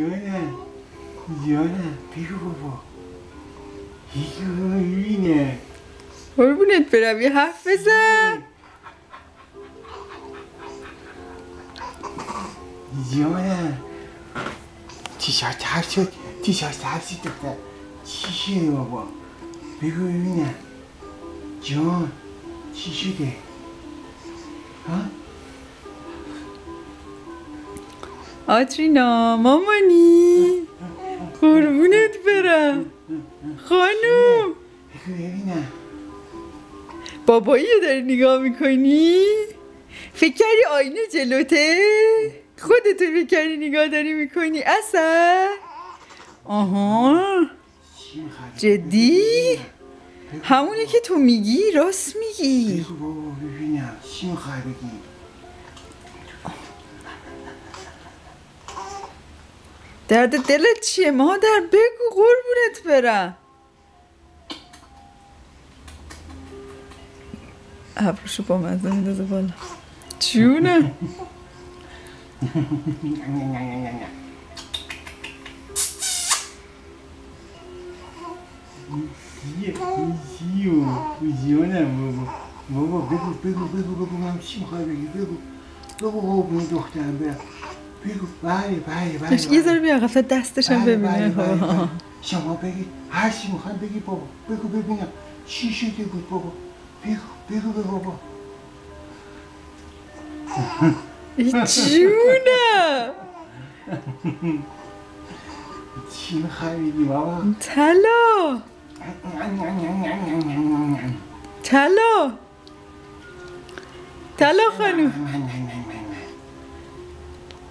جانم جانم بگو بابا اینه قربونت برم یه حرف بزن جانم تیشارت حرف شد تیشارت حرف شد دختر چی شده بابا بگو ببینم جان چی شده ها آترینا مامانی قربونت برم خانوم بابایی رو داری نگاه می‌کنی؟ فکر کردی آینه جلوته؟ خودتو فکر کردی نگاه داری می‌کنی اصلا؟ آها جدی؟ همونی که تو میگی راست میگی بگو بابا ببینم چی می‌خوای بگی درد دلت چیه مادر بگو قربونت برم ابروشو با مزه میندازه بالا جونه نه نه نه نه نه چیه چیو جانم بابا بابا بگو بگو بگو بگو من چی می‌خوای بگی بگو بگو قربون دخترم برم بگو. بله بله بله یه ذره بیا قفل دستشم بله، ببینه. بله، بله،. بله. شما بگی هر چی می‌خوای بگی بابا. بگو ببینم. چی شده بود بابا؟ بگو بگو به بابا. ای جونم چی می‌خوای بگی بابا؟ طلا. طلا. طلا خانوم